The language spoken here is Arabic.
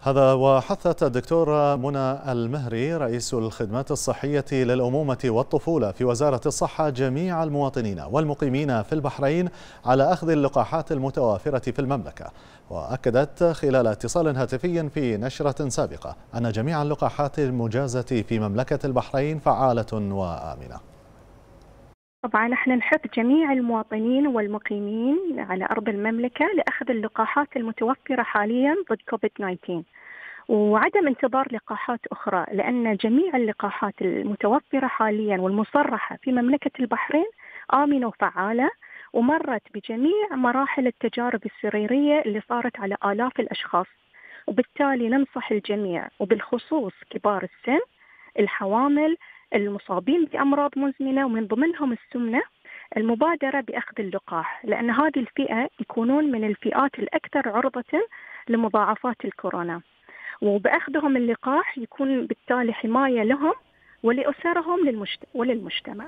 هذا وحثت الدكتورة منى المهري رئيس الخدمات الصحية للأمومة والطفولة في وزارة الصحة جميع المواطنين والمقيمين في البحرين على أخذ اللقاحات المتوافرة في المملكة. وأكدت خلال اتصال هاتفي في نشرة سابقة أن جميع اللقاحات المجازة في مملكة البحرين فعالة وآمنة. طبعا إحنا نحث جميع المواطنين والمقيمين على أرض المملكة لأخذ اللقاحات المتوفرة حاليا ضد كوفيد 19 وعدم انتظار لقاحات أخرى لأن جميع اللقاحات المتوفرة حاليا والمصرحة في مملكة البحرين آمنة وفعالة ومرت بجميع مراحل التجارب السريرية اللي صارت على آلاف الأشخاص. وبالتالي ننصح الجميع وبالخصوص كبار السن الحوامل المصابين بأمراض مزمنة ومن ضمنهم السمنة المبادرة بأخذ اللقاح لأن هذه الفئة يكونون من الفئات الأكثر عرضة لمضاعفات الكورونا. وبأخذهم اللقاح يكون بالتالي حماية لهم ولأسرهم وللمجتمع.